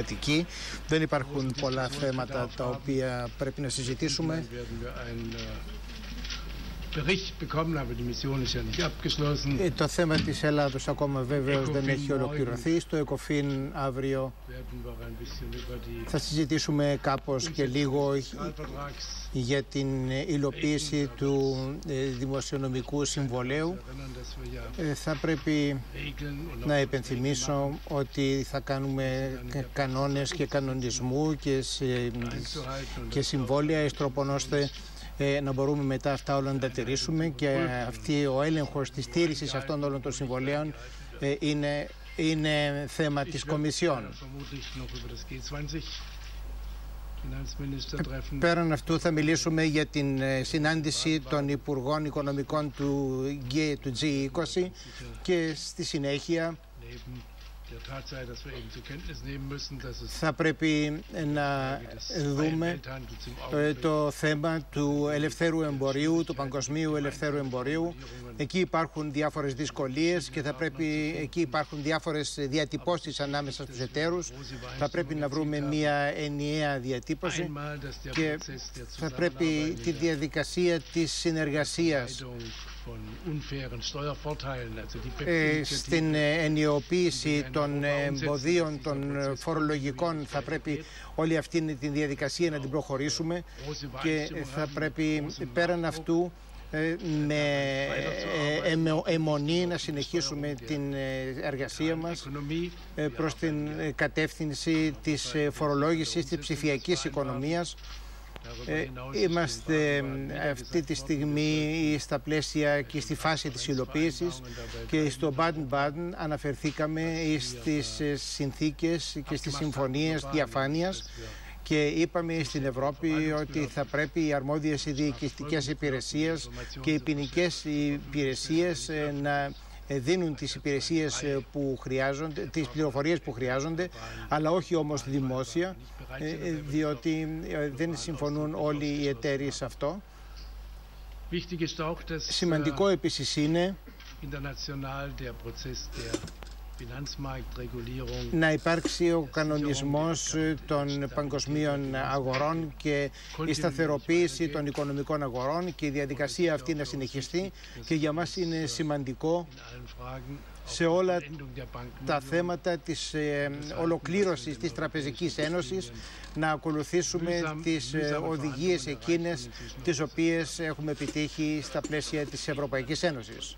Αττική. Δεν υπάρχουν πολλά θέματα τα οποία πρέπει να συζητήσουμε. Ε, το θέμα της Ελλάδος ακόμα βέβαιως δεν έχει ολοκληρωθεί. Στο ΕΚΟΦΗΝ αύριο θα συζητήσουμε κάπως και λίγο για την υλοποίηση του ε, δημοσιονομικού συμβολέου. Ε, θα πρέπει να επενθυμίσω ότι θα κάνουμε κανόνες και κανονισμού και συμβόλαια εστροπον ώστε ε, να μπορούμε μετά αυτά όλα να τα τηρήσουμε και αυτή ο έλεγχος της τήρησης αυτών όλων των συμβολέων ε, είναι, είναι θέμα της Κομισιόν. Πέραν αυτού θα μιλήσουμε για την ε, συνάντηση των Υπουργών Οικονομικών του, του G20 και στη συνέχεια θα πρέπει να δούμε το θέμα του ελευθέρου εμπορίου, του παγκοσμίου ελευθέρου εμπορίου. Εκεί υπάρχουν διάφορες δυσκολίες και θα πρέπει, εκεί υπάρχουν διάφορες διατυπώσεις ανάμεσα στους εταίρους. Θα πρέπει να βρούμε μια ενιαία διατύπωση και θα πρέπει τη διαδικασία της συνεργασίας ε, στην ενιοποίηση των εμποδίων των φορολογικών θα πρέπει όλη αυτή τη διαδικασία να την προχωρήσουμε και θα πρέπει πέραν αυτού ε, με ε, αιμονή να συνεχίσουμε την εργασία μας προς την κατεύθυνση της φορολόγησης της ψηφιακής οικονομίας. ε, είμαστε αυτή τη στιγμή στα πλαίσια και στη φάση της υλοποίησης και στο Baden-Baden αναφερθήκαμε στις συνθήκες και στις συμφωνίες διαφάνειας και είπαμε στην Ευρώπη ότι θα πρέπει οι αρμόδιες διοικητικές υπηρεσίες και οι ποινικές υπηρεσίες ε, να ε, δίνουν τις υπηρεσίες ε, που χρειάζονται, τις πληροφορίες που χρειάζονται, αλλά όχι όμως δημόσια, ε, διότι δεν συμφωνούν όλοι οι εταίροι σε αυτό. Σημαντικό επίσης είναι να υπάρξει ο κανονισμός των παγκοσμίων αγορών και η σταθεροποίηση των οικονομικών αγορών και η διαδικασία αυτή να συνεχιστεί και για μας είναι σημαντικό σε όλα τα θέματα της ε, ολοκλήρωσης της Τραπεζικής Ένωσης να ακολουθήσουμε τις ε, οδηγίες εκείνες τις οποίες έχουμε επιτύχει στα πλαίσια της Ευρωπαϊκής Ένωσης.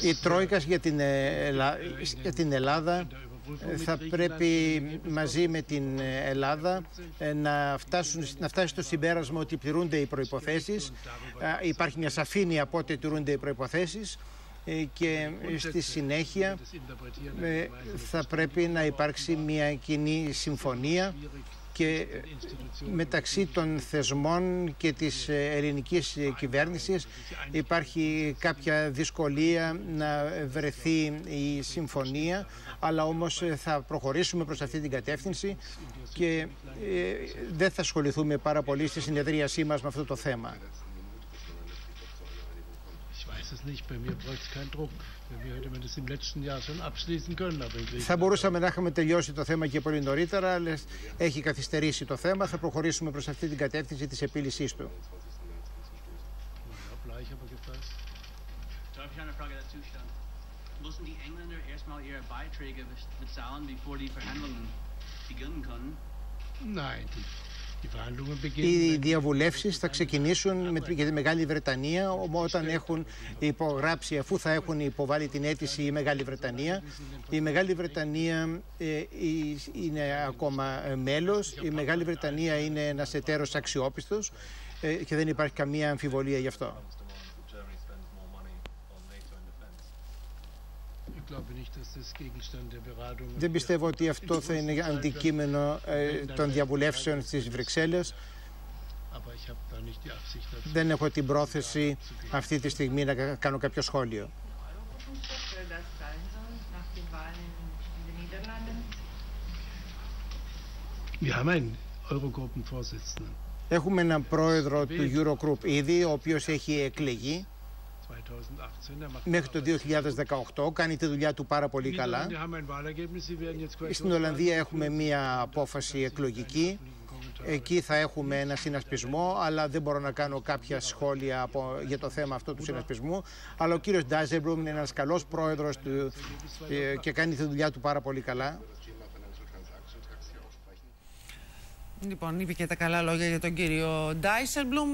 Η Τρόικας για την, για την Ελλάδα θα πρέπει μαζί με την Ελλάδα ε, να, φτάσουν, να φτάσει στο συμπέρασμα ότι πληρούνται οι προϋποθέσεις. Υπάρχει μια σαφήνεια πότε τηρούνται οι προϋποθέσεις ε, και στη συνέχεια ε, θα πρέπει να υπάρξει μια κοινή συμφωνία και μεταξύ των θεσμών και της ελληνικής κυβέρνησης υπάρχει κάποια δυσκολία να βρεθεί η συμφωνία αλλά όμως θα προχωρήσουμε προς αυτή την κατεύθυνση και ε, δεν θα ασχοληθούμε πάρα πολύ στη συνεδρίασή μας με αυτό το θέμα. Θα μπορούσαμε να είχαμε τελειώσει το θέμα και πολύ νωρίτερα, αλλά έχει καθυστερήσει το θέμα. Θα προχωρήσουμε προς αυτή την κατεύθυνση της επίλυσής του. Müssen die Engländer erstmal ihre Beiträge bezahlen, bevor die Verhandlungen beginnen können? Nein, Οι διαβουλεύσεις θα ξεκινήσουν με τη Μεγάλη Βρετανία όταν έχουν υπογράψει, αφού θα έχουν υποβάλει την αίτηση η Μεγάλη Βρετανία. Η Μεγάλη Βρετανία ε, είναι ακόμα μέλος. Η Μεγάλη Βρετανία είναι ένας εταίρος αξιόπιστος ε, και δεν υπάρχει καμία αμφιβολία γι' αυτό. Δεν πιστεύω ότι αυτό θα είναι αντικείμενο ε, των διαβουλεύσεων στις Βρυξέλλες. Δεν έχω την πρόθεση αυτή τη στιγμή να κάνω κάποιο σχόλιο. Έχουμε έναν πρόεδρο του Eurogroup ήδη, ο οποίος έχει εκλεγεί μέχρι το 2018. Κάνει τη δουλειά του πάρα πολύ καλά. Στην Ολλανδία έχουμε μία απόφαση εκλογική. Εκεί θα έχουμε ένα συνασπισμό, αλλά δεν μπορώ να κάνω κάποια σχόλια από, για το θέμα αυτό του συνασπισμού. Αλλά ο κύριος Ντάζεμπρουμ είναι ένας καλός πρόεδρος του, ε, και κάνει τη δουλειά του πάρα πολύ καλά. Λοιπόν, είπε και τα καλά λόγια για τον κύριο Ντάισελμπλουμ.